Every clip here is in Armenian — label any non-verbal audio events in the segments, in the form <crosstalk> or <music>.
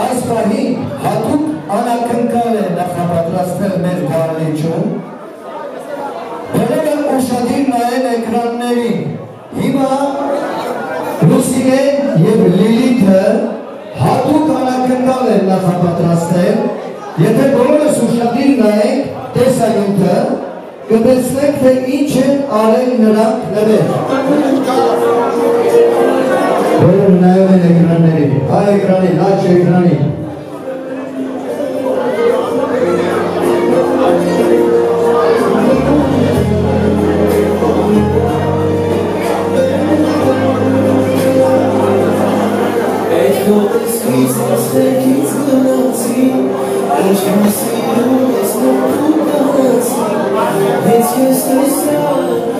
այս պահին հատուկ անակնկալ է նախապատրաստել մեր գարլիչում, բերել ուշադիր նայեն էկրաններին, հիմա Լուսինեն և Լիլիթը հատուկ անակնկալ են նախապատրաստել, եթե բոլորս ուշադիր նայենք տեսայունքը, կտեսնենք, թե ինչ են արել նրանք նվեր։ najmene hranili, taj hrani, način hrani. It's just a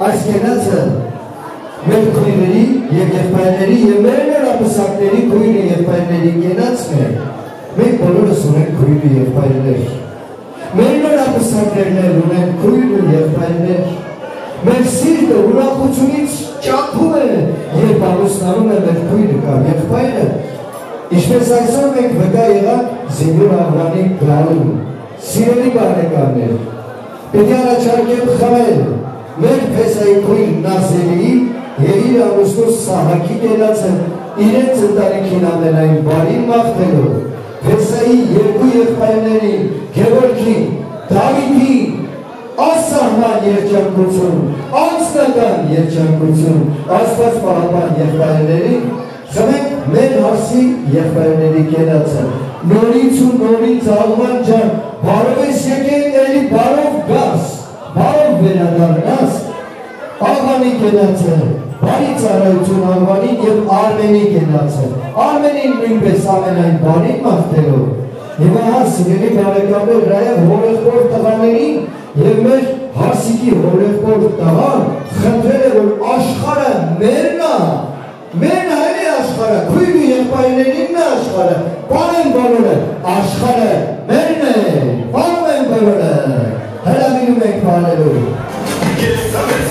Այս կենացը մեր քույրերի եւ եղբայրների եւ մեր նորապսակների քույրի եղբայրների կենացն է։ Մենք բոլորս ունենք քույր ու եղբայրներ։ էլ ունեն քույր ու եղբայրներ։ Մեր սիրտը ուրախությունից ճապում է, երբ ամուսնանում է մեր քույրը կամ եղբայրը։ Ինչպես այսօր մենք վկա եղանք Զինուր Աղրանի գարուն։ Սիրելի բարեկամներ, պետք է առաջարկեմ խմել մեր փեսայի քույր Նասերի եւ իր ամուսնու Սահակի դերացը իրենց ընտանիքին ամենայն բարին մաղթելով փեսայի երկու եղբայրներին Գևորգին, Դավիթին ասահման երջանկություն, անձնական երջանկություն, Աստված պահապան եղբայրներին խմենք մեր հարսի եղբայրների կենացը, նորից ու նորից աղման ջան, բարով ես եկել էլի բարով գաս, բարով վերադառնաս, աղվանի կենացը, բարի ծառայություն աղվանին և արմենի կենացը, արմենին նույնպես ամենայն բարին մաղթելով, Եվ ահա սիրելի բարեկամներ նաև հորեղբոր տղաներին եւ մեր հարսիկի հորեղբոր տղան խնդրել է որ աշխարհը մերն է մերն է էլի աշխարհը քույր ու եղբայրներինն է աշխարհը բանեն բոլորը աշխարհը մերն է բանում են բոլորը հրավիրում ենք բանելու Ես ամենսի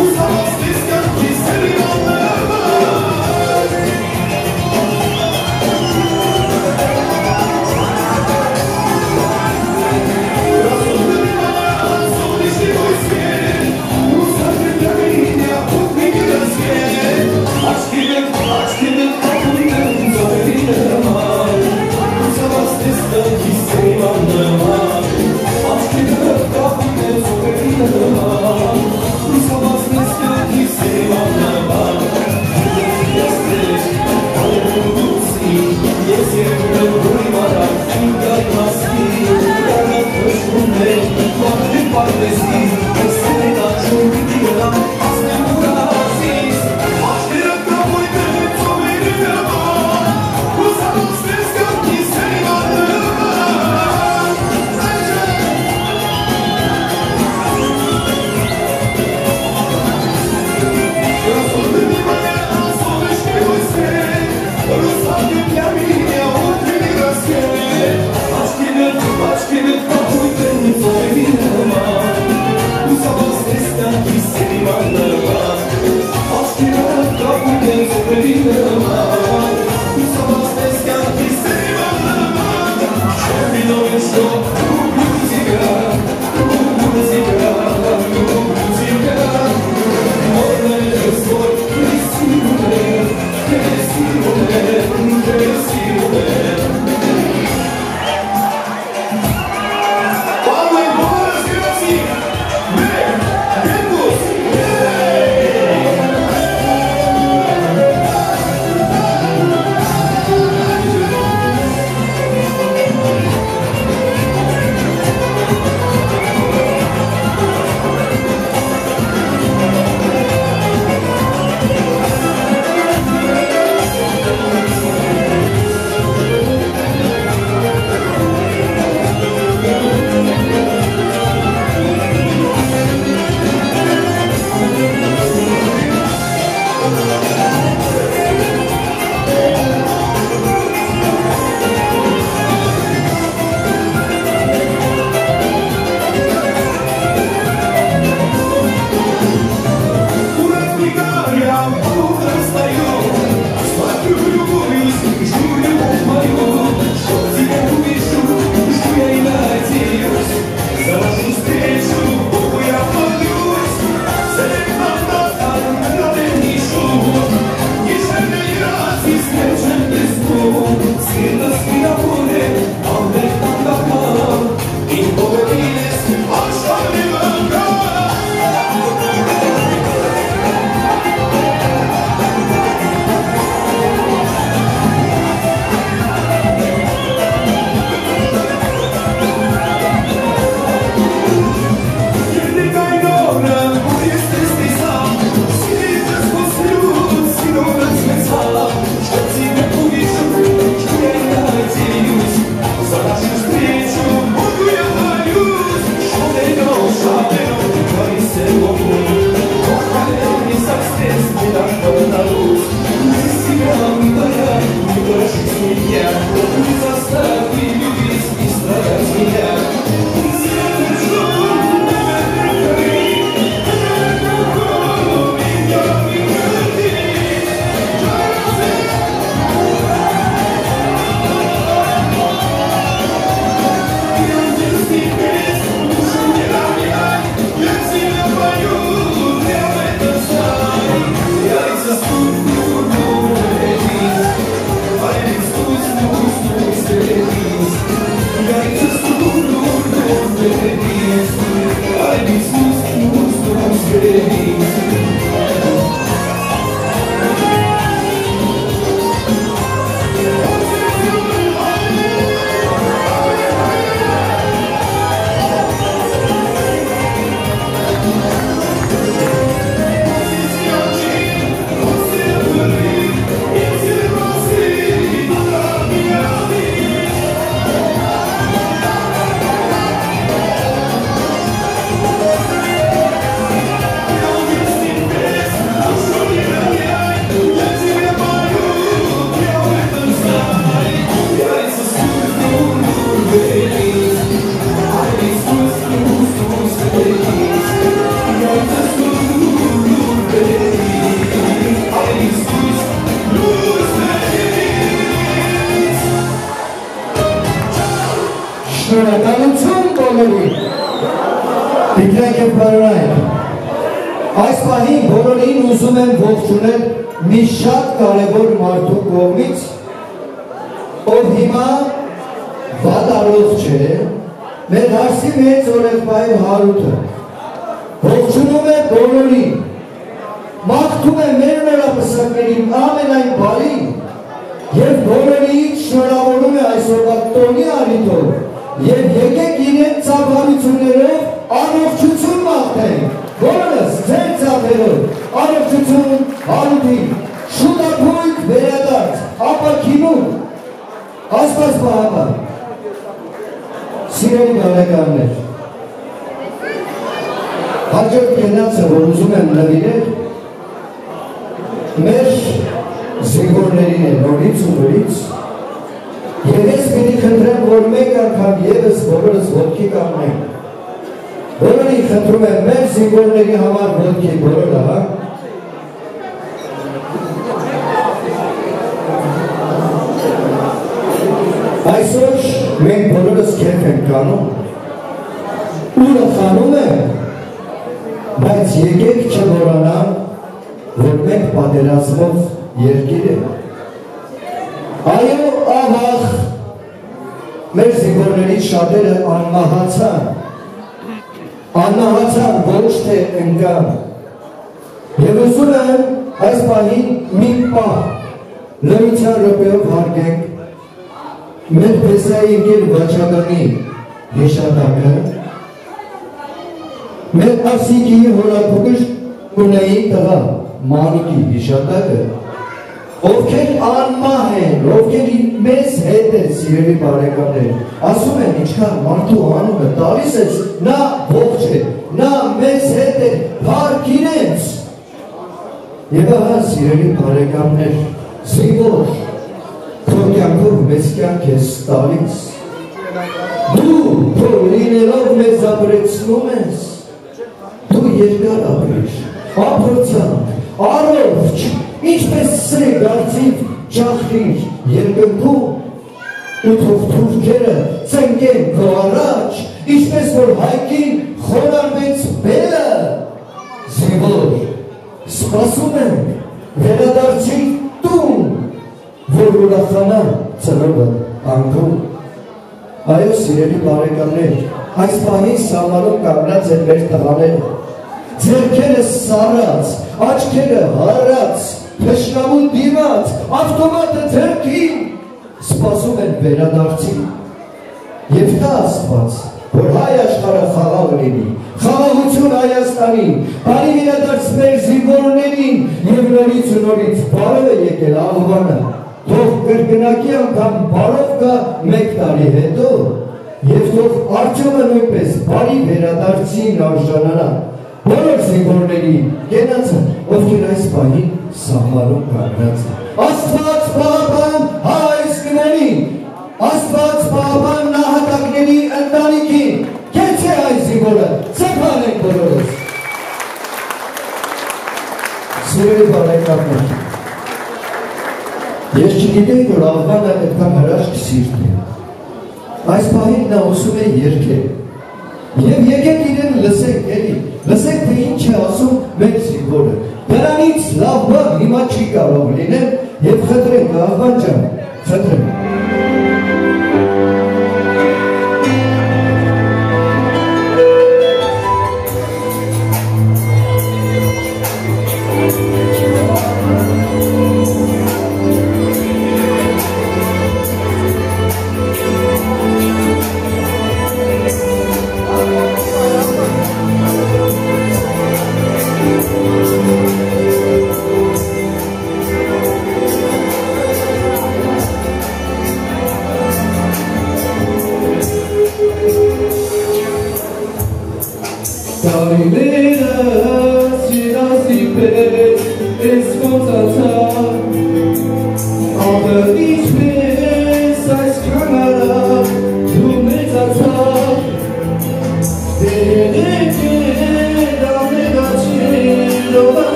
Who's ոտքի կանգնենք։ Բոլորին խնդրում եմ մեր զինվորների համար ոտքի բոլորը, հա։ Այսօր մենք բոլորս քեֆ ենք կանում։ Ուրը խանում ենք, բայց եկեք չմոռանալ, որ մենք պատերազմով երկիր ենք։ զինվորներից շատերը անմահացան, անմահացան ոչ թե ընկան։ Եվ ուզում եմ այս պահին մի պահ լրության ռոպեով հարգենք մեր պեսայի ընկեր վաճականի հեշատակը, մեր ասիկի հորակուկշ ունեի տղա մանիկի հիշատակը, ովքեր անմահ են, ովքեր մեզ հետ են սիրելի բարեկամներ, ասում են ինչքան մարդու անումը տալիս նա ողջ է, նա մեզ հետ է, փառք իրենց։ Եվ ահա սիրելի բարեկամներ, զինվոր, քո կյանքով մեծ կյանք ես տալիս։ Դու քո լինելով մեզ ապրեցնում ես։ Դու երկար ապրիր, ապրոցանք, առողջ, ինչպես սրե գարցիվ ճախրիր երկնքում, ու թող թուրքերը ծնգեն քո առաջ, ինչպես որ հայկին խոնարհվեց բելը։ Զինվոր, սպասում ենք, վերադարձի տուն, որ ուրախանա ծնողը անկում։ Այո, սիրելի բարեկամներ, այս պահին սամանում կանգնած են մեր տղաները, ձերքերը սարած, աչքերը հարած, թշնամու դիմաց, ավտոմատը ձերքին, սպասում են վերադարձի։ Եվ դա աստված, որ հայ աշխարը խաղաղ լինի, խաղաղություն Հայաստանին, բարի վերադարձ մեր զինվորներին եւ նորից ու նորից բարով է եկել աղվանը, թող կրկնակի անգամ բարով կա մեկ տարի հետո եւ թող արջումը նույնպես բարի վերադարձին արժանանա բոլոր զինվորների գենացը, ովքեր սահմանում կանգնած Աստված պահապան հայս կների, Աստված պահապան նահատակների ընտանիքին, կեցե այս զինվորը, ծեփան ենք բոլորս։ Սիրելի բարեկամներ, ես չգիտեի, որ աղվանը այդքան հրաշք սիրտ է։ Այս պահին նա ուսում է երկել։ Եվ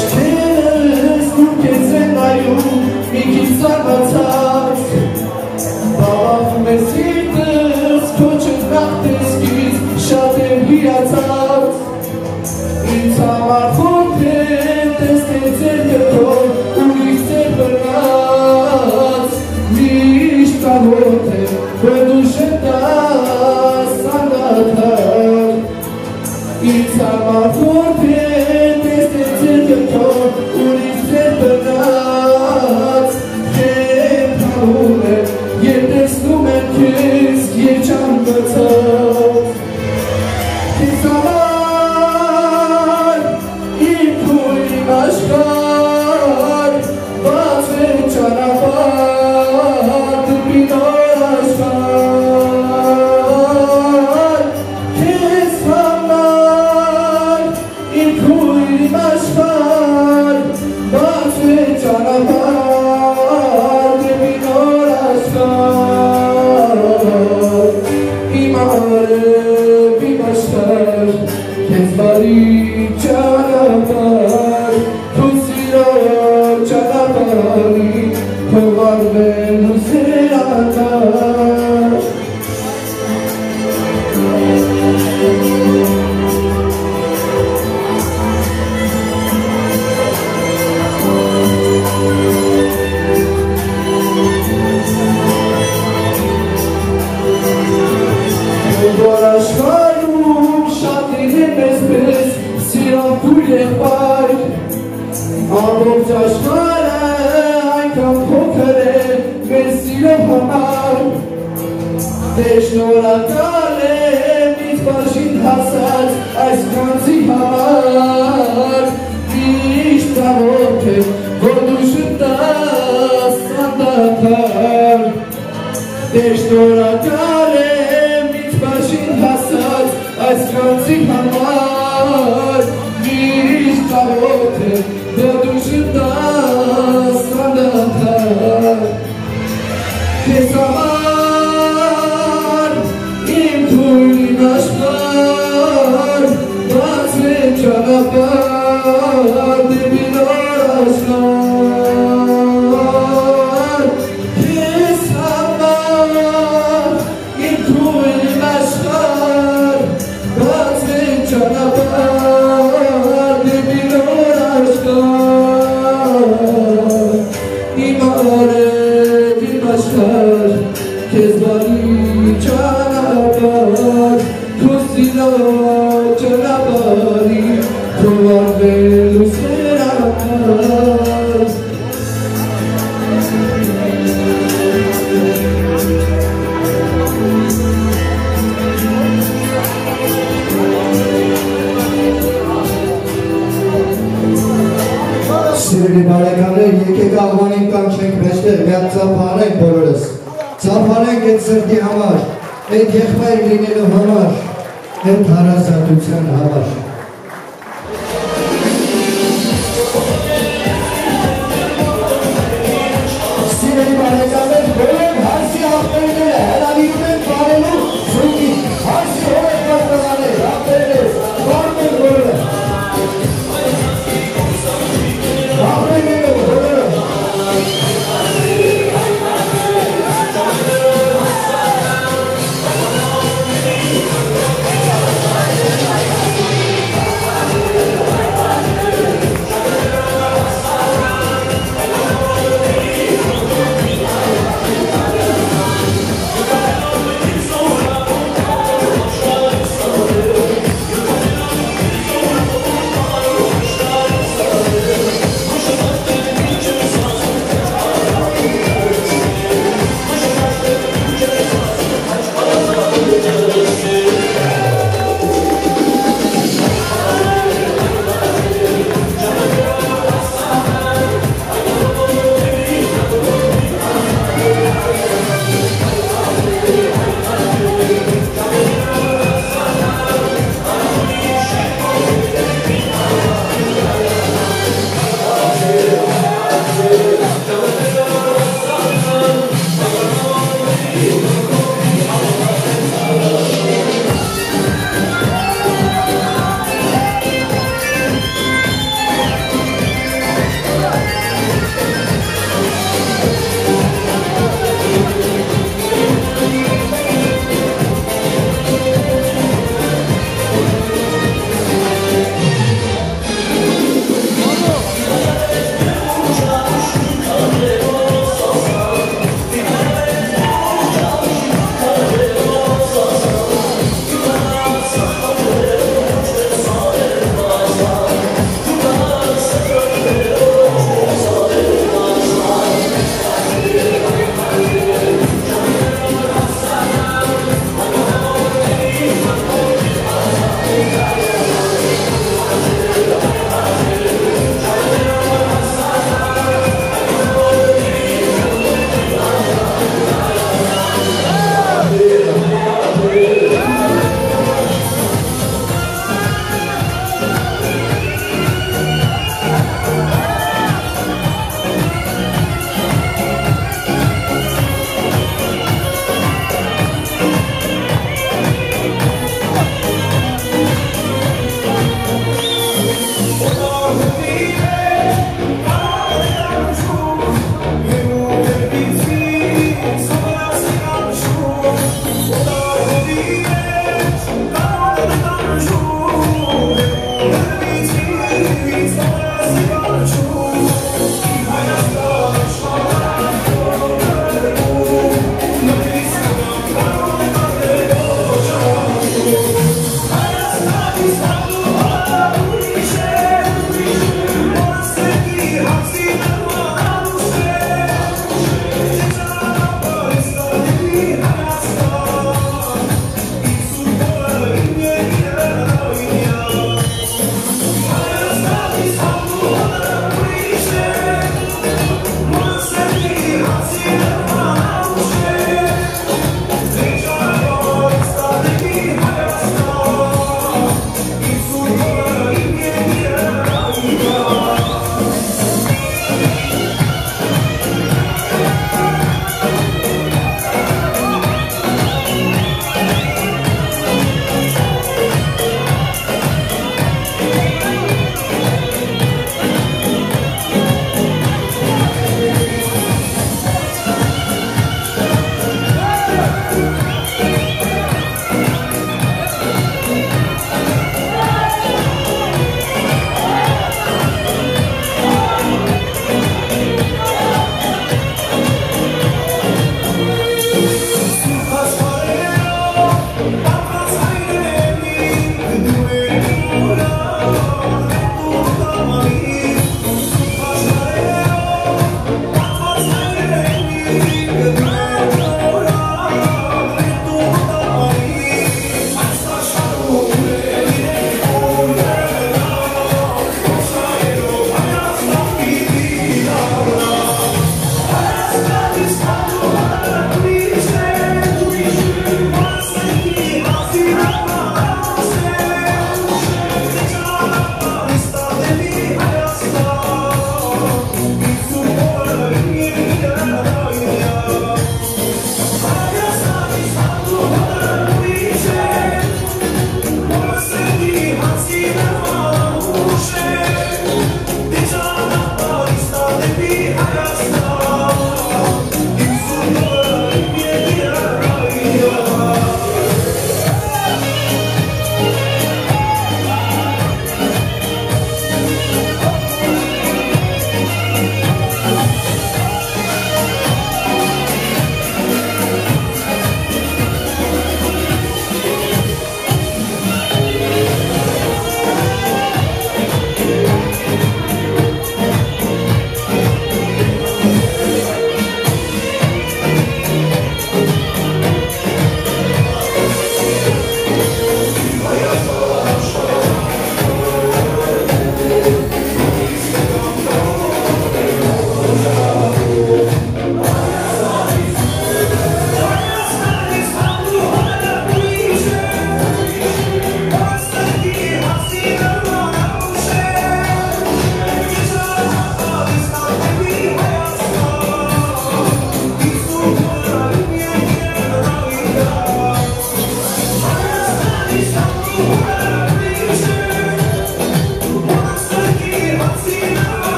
Աչքերը հեզում կեզ են այում, մի կիսակացա կար, թո սիրո ճրաբարի, թո արվելու սերակաս։ Սիրելի բարեկաններ, եկեք աղվանին կանչենք մեջտեր, միատ ծափարենք բոլորս։ Ծափարենք այդ սրդի այդ եղբայր լինելու համար, այդ հարազատության համար։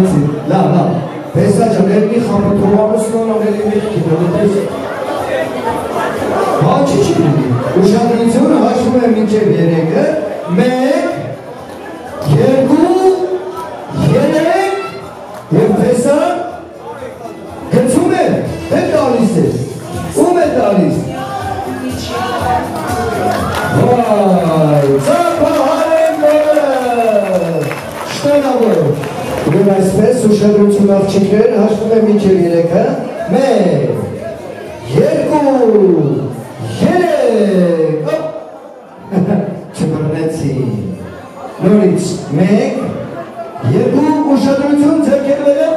չմռնեցի, լավ, լավ, հեսաճան, ներնի խամը թողանուսնոն ամելի մեղքի, դրդես, հա, չի չի, ուշադրությունը հաշվում է մինչև երեկը, մեկ, երկու, երեք, և հեսա, գծում է, հետ տալիս է, ում է տալիս, Վայ, այսպես ուշադրություն աղջիկներ, հաշվում է մինչև երեքը, մեկ, երկու, երեք, <laughs> չբրնեցի, նորից, մեկ, երկու, ուշադրություն, ձերքեր վերը,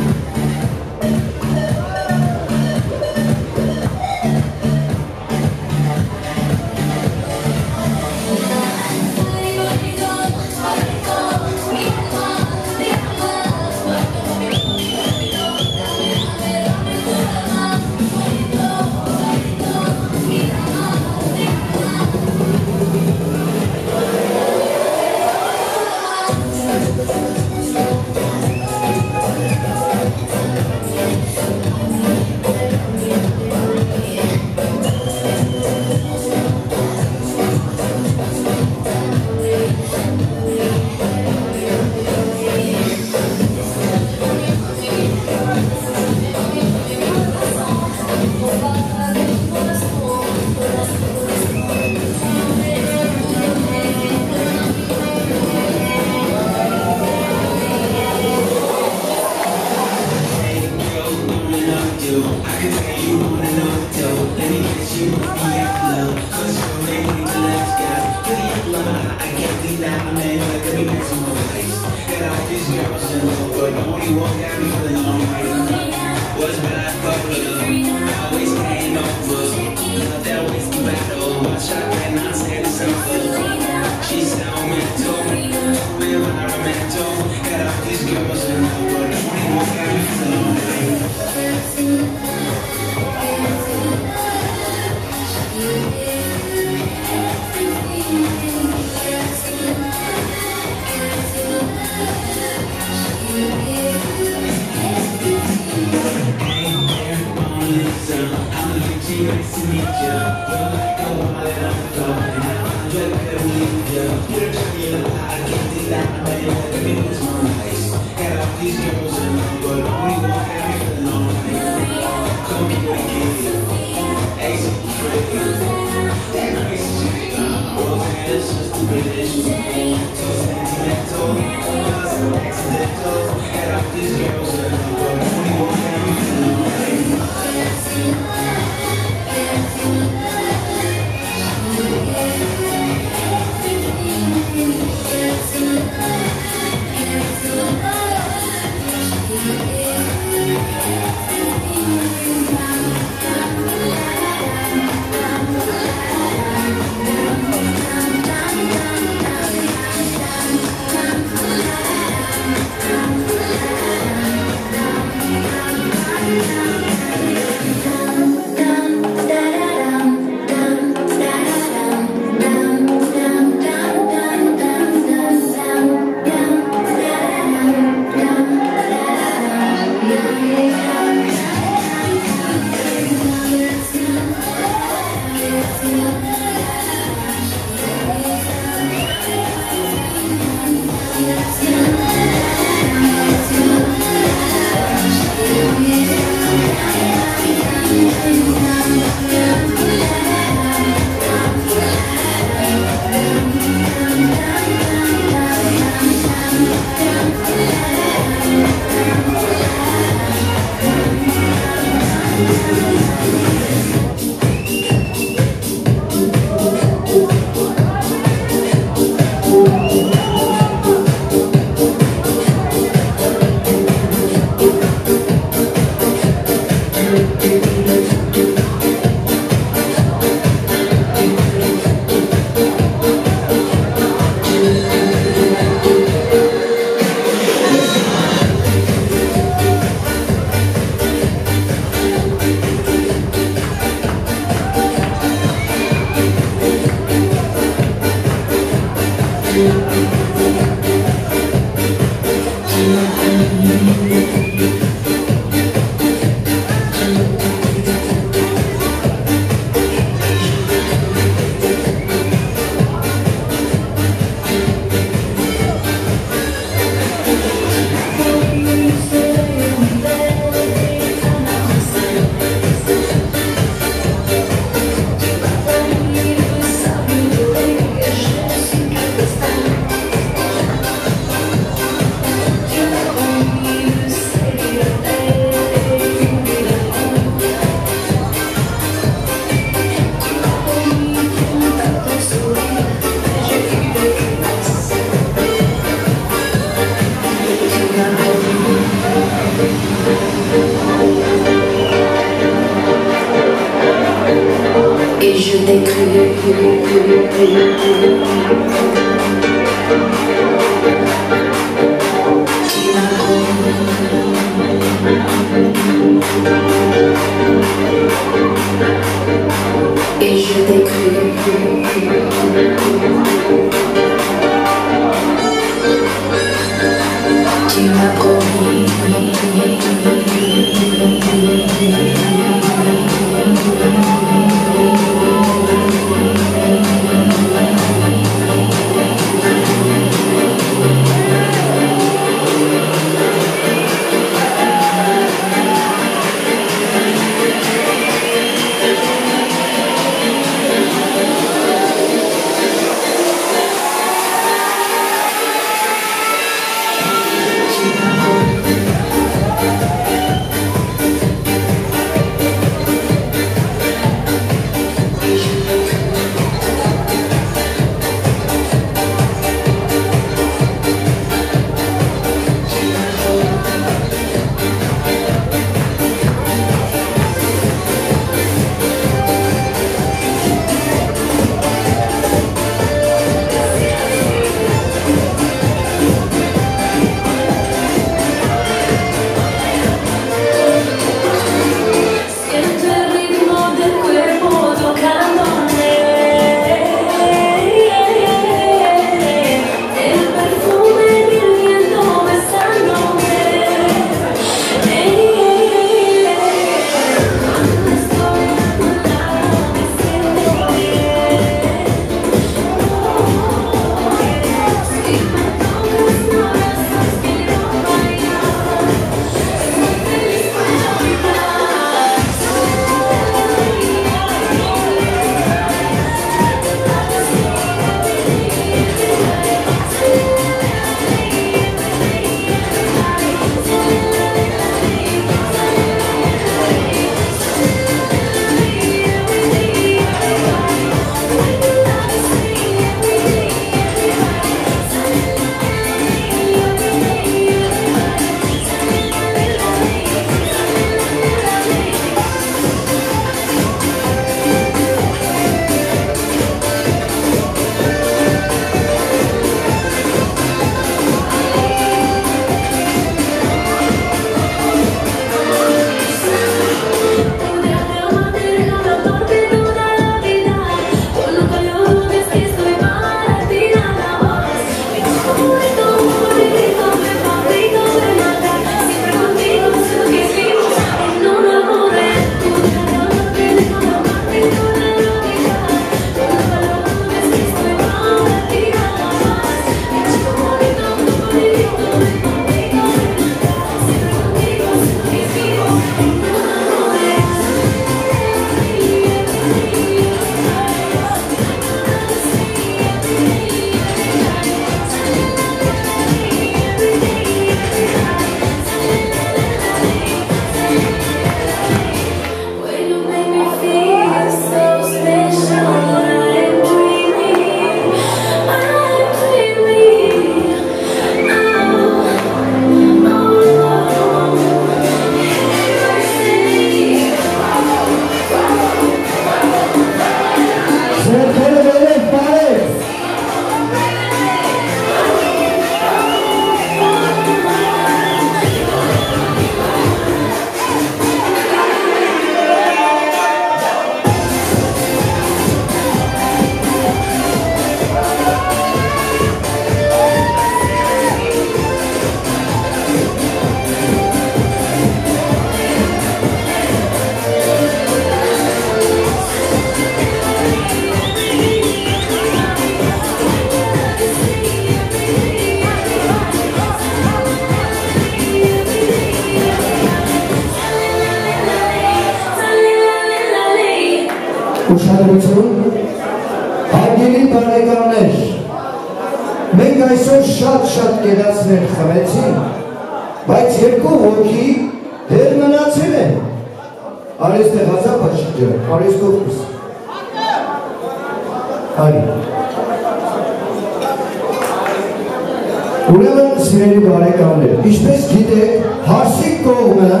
կողմը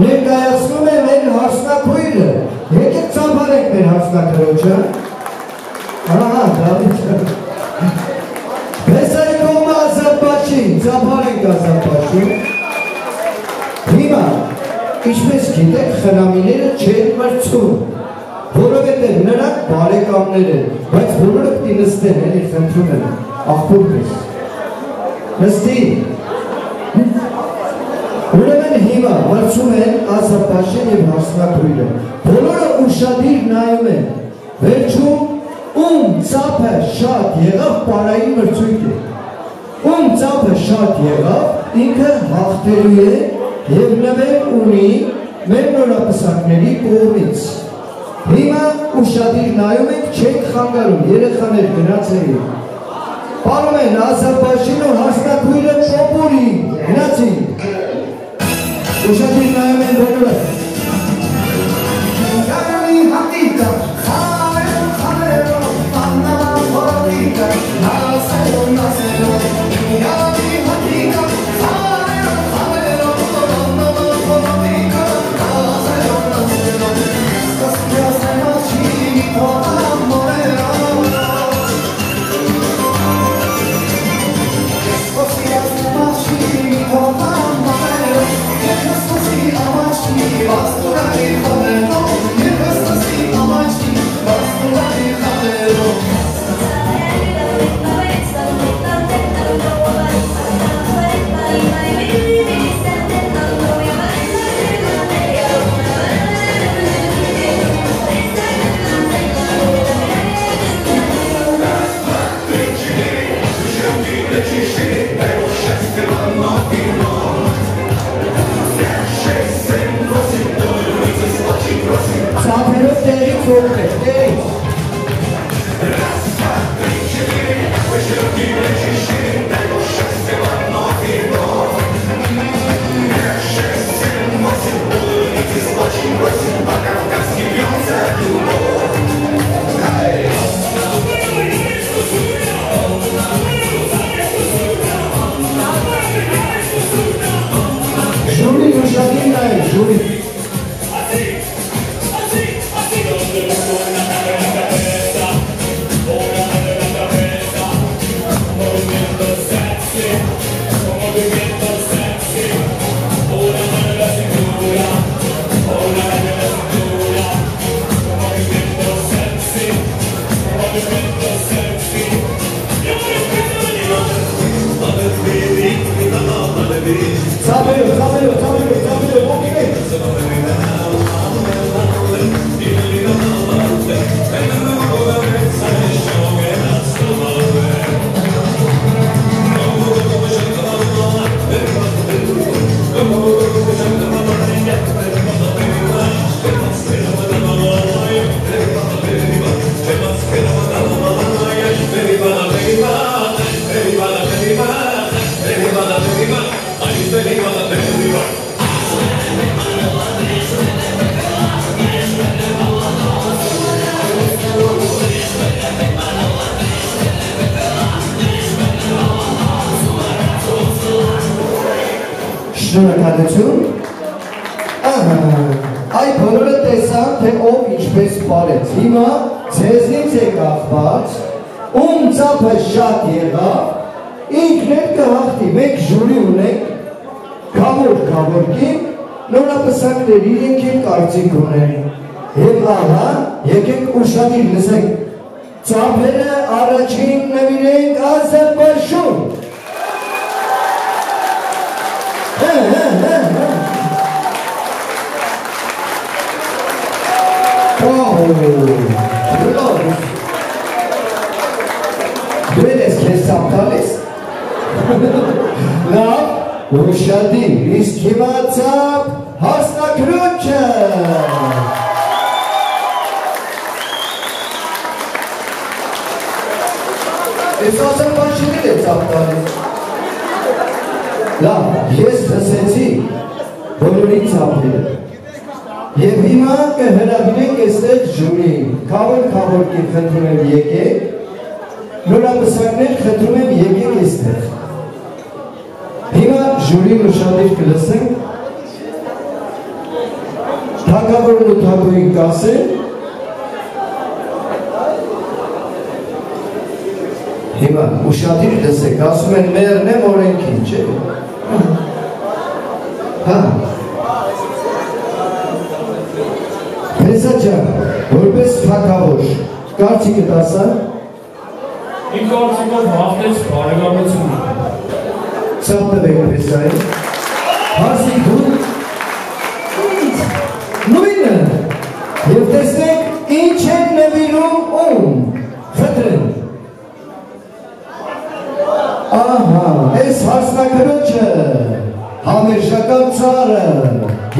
ներկայացնում է մեր հարսնակույրը, եկեք ծամբարեք մեր հարսնակրոչը, ահա, դավիթը, պես այդ կողմը ազապաչին, ծամբարենք ազապաչին, հիմա, ինչպես գիտեք, խրամիները չեն մրցում, որովհետև նրանք բարեկամներ են, բայց բոլորը պտի նստեն, էլի խնդրում են, աղբուր պես, շատ եղավ, ինքը հաղթելու է և նվել ունի մեր նորապսակների կողմից։ Հիմա ուշադիր նայում եք չեք խանգարում, երեխաներ գնացերի։ Պարում են ազապաշին ու հաստատույրը չոպուրին, գնացին։ Ուշադիր նայում են բոլորը։ Գրուչը։ Ես Ադրբեջանին եմ ծապտալիս։ Լավ, ես լսեցի բոլորին ծապել։ Եվ հիմա կհրավիրենք այստեղ ժյուրին։ Քավոր քավորքին խնդրում եմ եկեք։ Նորապսակներ խնդրում եմ եկեք այստեղ։ Հիմա ժյուրին ուշադիր կլսենք Թագավորն ու թագուհին կասեն։ Հիմա ուշադիր լսեք, ասում են մերն եմ օրենքին, չէ՞։ Հա։ Հեսա ջան, որպես թագավոր, կարծիքը տասա։ Իմ կարծիքով հաղթեց բարեկամությունը։ Ցապտվեք հեսային։ Հասի դու այս հասնակրոջը, համերշական ծարը,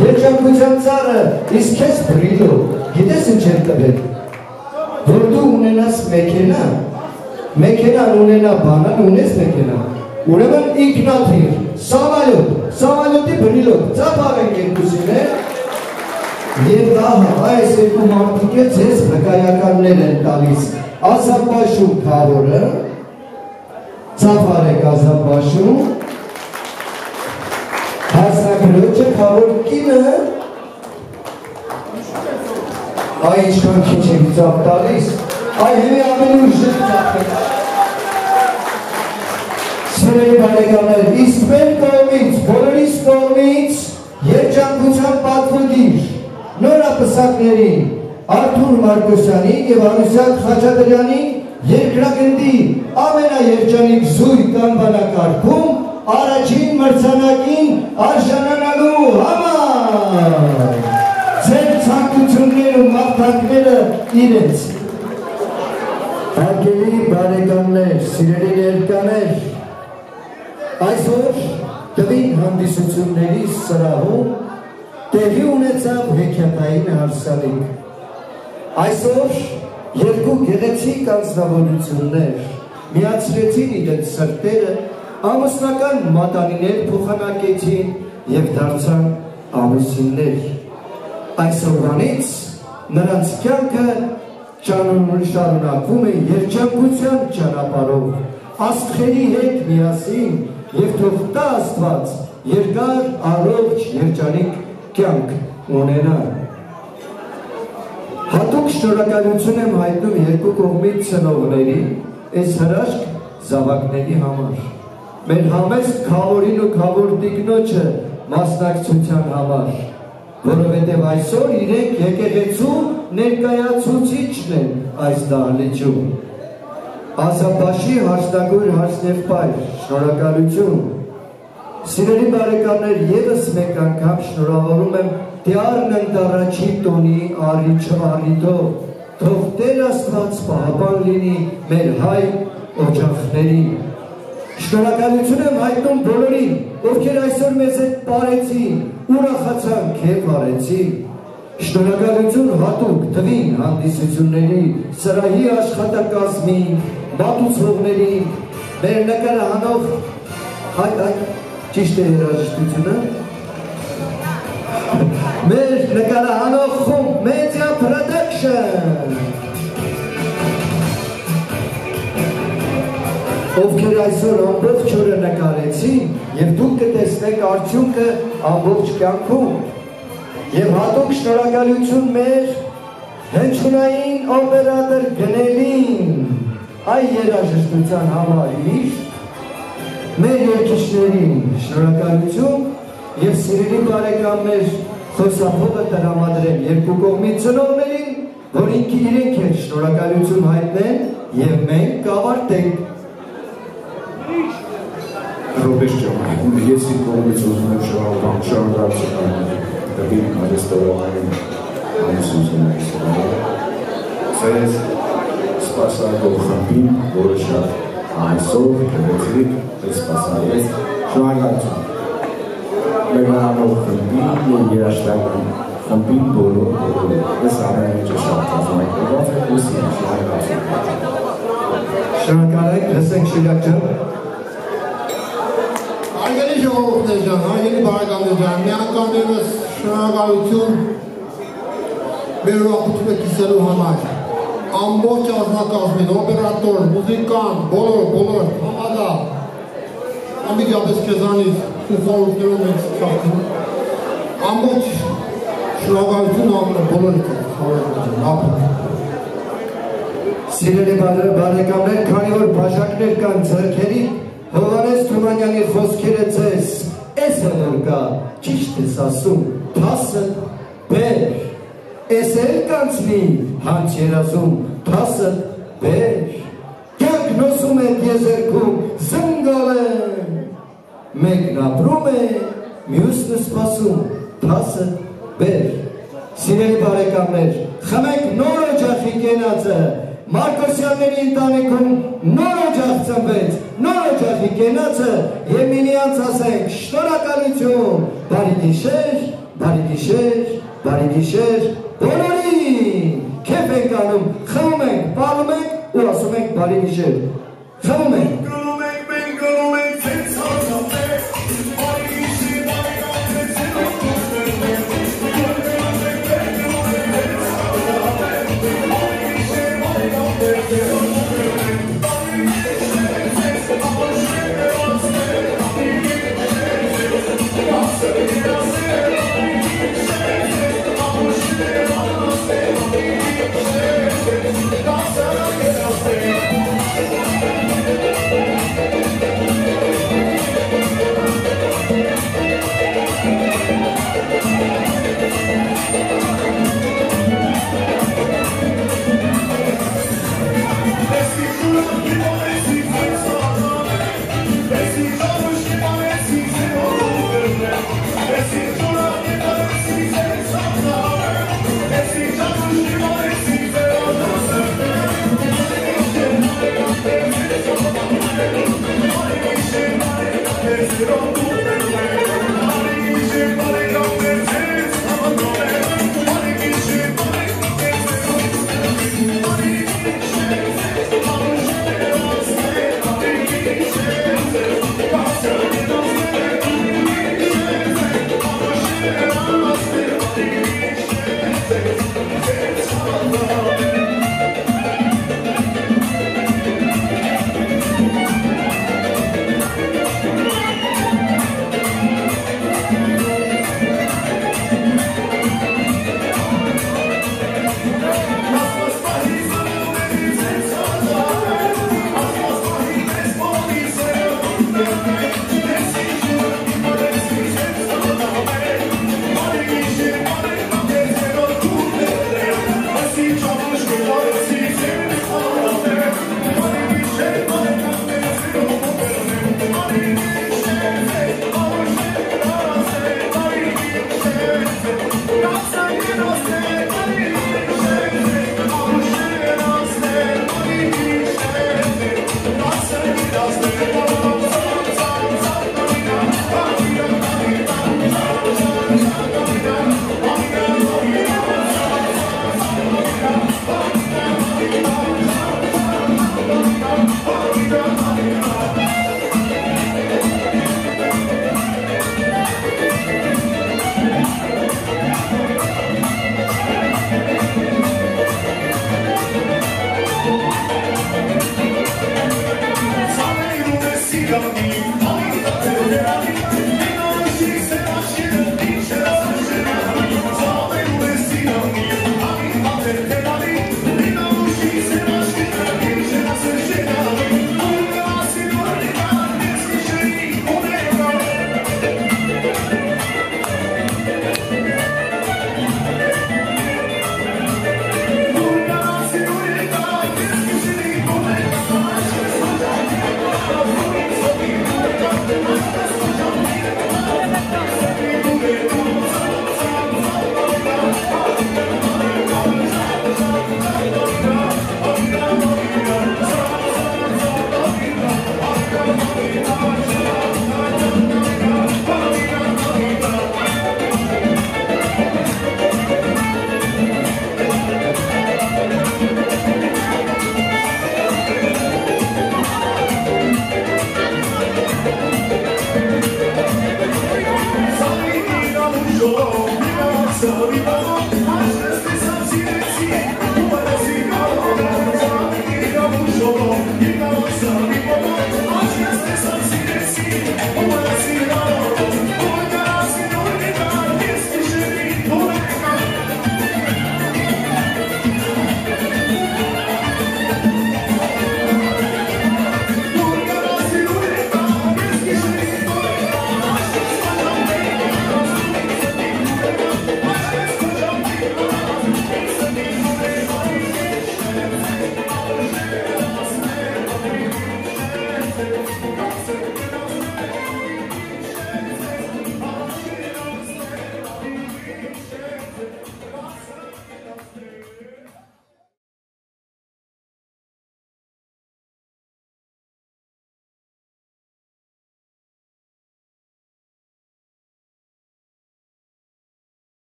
երջանկության ծարը, իսկ քեզ բրիլո, գիտես ինչ են տվել, որ դու ունենաս մեքենա, մեքենան ունենա բանան, ունես մեքենա, ուրեմն ինքնաթիր, սավալյոտ, սավալյոտի բրիլոտ, ծապաղենք երկուսին է, Եվ ահա այս երկու մարդիկը ձեզ հկայականներ են տալիս, ասապաշում թավորը, Ծավար է գազաբաշում, հասնակրոջը կավոր կինը, այ ինչքան քիչ եք ծավ տալիս, այ հեմի ամեն ուժը ծավը։ Սրելի բարեկամներ, իսկ մեր կողմից, բոլորիս կողմից երջանկության պատվոգիր նորապսակներին Արթուր Մարկոսյանին եւ Արուսյակ Խաչատրյանին երկրագնդի ամենաերջանիկ զույգ կանբանակարգում առաջին մրցանակին արժանանալու համար ձեր ցանկությունները ու մաղթանքները իրենց Հարգելի բարեկամներ, սիրելի ներկաներ, այսօր տվին հանդիսությունների սրահում տեղի ունեցավ հեքիաթային հարսանիք։ Այսօր երկու գեղեցիկ անձնավորություններ միացրեցին իրենց սրտերը, ամուսնական մատանիներ փոխանակեցին եւ դարձան ամուսիններ։ Այսօրվանից նրանց կյանքը շարունակվում է երջանկության ճանապարհով, աստղերի հետ միասին եւ թող տա Աստված երկար առողջ երջանիկ կյանք ունենան։ Հատուկ շնորհակալություն եմ հայտնում երկու կողմի ծնողների, այս հրաշք զավակների համար։ Մեր համեստ խավորին ու խավոր տիկնոջը մասնակցության համար, որովհետև այսօր իրենք եկեղեցու ներկայացուցիչն են այս դահլիճում։ Ազապաշի հարստագույր հարսնեղբայր, շնորհակալություն։ Սիրելի բարեկամներ, եւս մեկ անգամ շնորհավորում եմ Տեարն ընդառաջի տոնի արիչը արիտով, թող Տեր Աստված պահապան լինի մեր հայ օջախներին։ Շնորհակալություն եմ հայտնում բոլորին, ովքեր այսօր մեզ հետ բարեցին, ուրախացան, քեֆ արեցին։ Շնորհակալություն հատուկ տվին հանդիսությունների, սրահի աշխատակազմին, մատուցողներին, մեր նկարահանող հայ հայ ճիշտ է երաժշտությունը մեր նկարահանող խումբ Media Production ովքեր այսօր ամբողջ օրը նկարեցին եւ դուք կտեսնեք արդյունքը ամբողջ կյանքում եւ հատուկ շնորհակալություն մեր հնչյունային օպերատոր գնելին այ երաժշտության համար մեր երկիշներին շնորհակալություն եւ սիրելի բարեկամներ խոսափողը տրամադրեմ երկու կողմի ծնողներին, որ ինքի իրենք են շնորհակալություն հայտնեն եւ մենք կավարտենք Ռոբերտ ջան, ես իմ կողմից ուզում եմ շնորհակալ շնորհակալություն տվին արեստորանային ամուսնությունից։ Ձեզ սպասարկող խմբին, որը շատ այսօր գեղեցիկ սպասարկեց շնորհակալություն։ Մեր հանող խմբին ու երաշտական խմբին բոլոր բոլոր ես ամեն ինչը շատ կազմակերպված է ու սիրում շնորհակալություն։ Շնորհակալ եք, լսենք Շիրակ ջան։ ժողովուրդներ ջան, արգելի բարեկամներ ջան, մի անգամ ևս շնորհակալություն մեր ուրախությունը կիսելու համար։ Ամբողջ ազնագազմին, օպերատոր, մուզիկան, բոլոր, բոլոր, համադա, ամիջապես քեզանից ու խորհուրդներով ենք սխախտում։ Ամբողջ շնորհակալություն ամենը բոլորիդ խորհուրդներ ջան, ապա։ Սիրելի բարե- բարեկամներ, քանի որ բաժակներ կան ձեռքերի, Հովանես Թումանյանի խոսքերը ձեզ էս հնոր կա, ճիշտ ես ասում, թասը բեր, էս էլ կանցնի, հանց երազում, թասը բեր, կյանք նոսում է եզերքում, զնգալ են, մեկն ապրում է, մյուսն սպասում, թասը բեր, Սիրելի բարեկամներ, խմեք նոր օջախի կենացը, Մարկոսյանների ընտանիքում նոր օջախ ծնվեց, նոր օջախի կենացը եւ միմյանց ասենք շնորհակալություն, բարի գիշեր, բարի գիշեր, բարի գիշեր, բոլորին քեֆ ենք անում, խմում ենք, պարում ենք ու ասում ենք բարի գիշեր։ Խմում ենք 들어보고